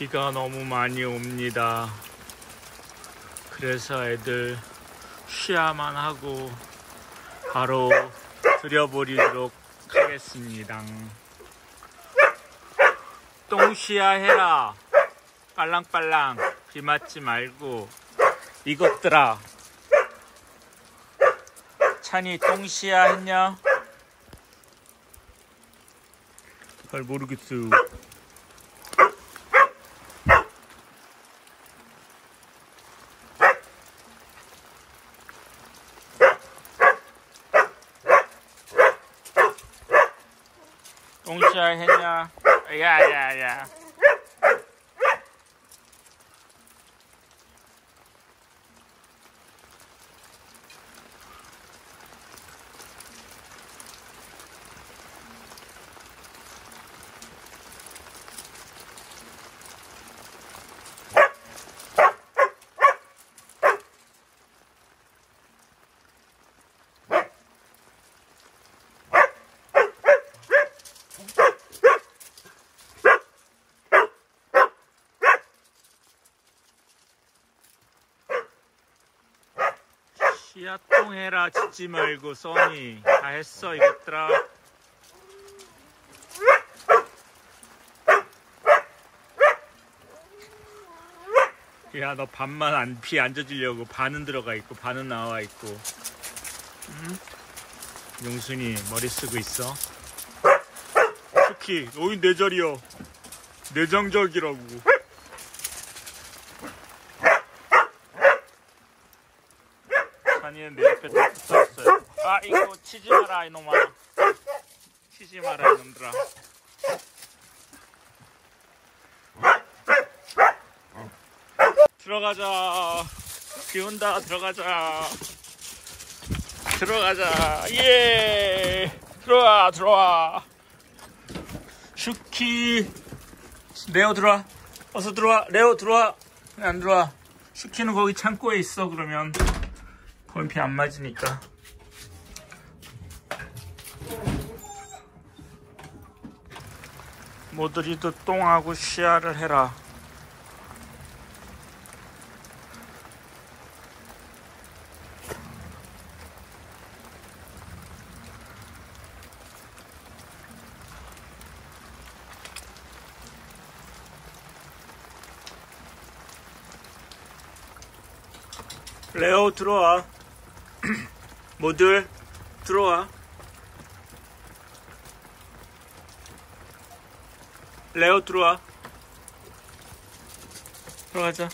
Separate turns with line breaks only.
비가 너무 많이 옵니다. 그래서 애들 쉬야만 하고 바로 들여버리도록 하겠습니다. 똥쉬야 해라. 빨랑빨랑 비 맞지 말고 이것들아 찬이 똥쉬야 했냐? 잘 모르겠어. 똥시야 했냐? 야야야. 씨앗똥 해라 짓지 말고 써니. 다 했어 이것들아. 야 너 반만 안피안 젖으려고 반은 들어가 있고 반은 나와 있고. 응? 용순이 머리 쓰고 있어? 특히 너희 내 자리야 내장적이라고 찬이는 내 옆에 딱 붙어있어요. 아 이거 치지 마라 이놈아. 치지 마라 이놈들아. 들어가자. 비 온다 들어가자. 들어가자. 예. 들어와 들어와. 슈키. 레오 들어와. 어서 들어와. 레오 들어와. 왜안 들어와? 슈키는 거기 창고에 있어 그러면. 비안 맞으니까. 모두리도 똥하고 시야를 해라. 레오 들어와. 모듈 들어와. 레오 들어와. 들어가자.